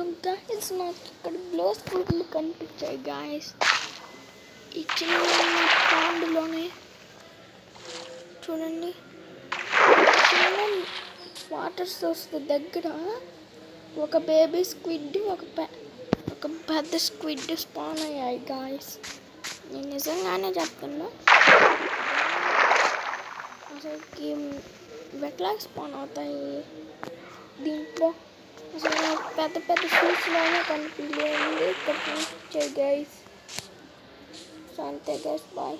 So guys నాకు ఇక్కడ gloss ఫుడ్లు కనిపించాయి గాయస్ ఈ చిన్న పాండులోనే చూడండి. చిన్న వాటర్ సోర్స్ దగ్గర ఒక బేబీ స్క్విడ్ ఒక ఒక పెద్ద స్క్విడ్ స్పాన్ అయ్యాయి గాయస్ నేను నిజంగానే చెప్తున్నా. అసలుకి ఎట్లా స్పాన్ అవుతాయి దీంట్లో? పెద్ద పెద్ద షూస్లోనే కనిపించలేదు ఇక్కడ కనిపించాయి గైస్ సో అంతే గైస్ బాయ్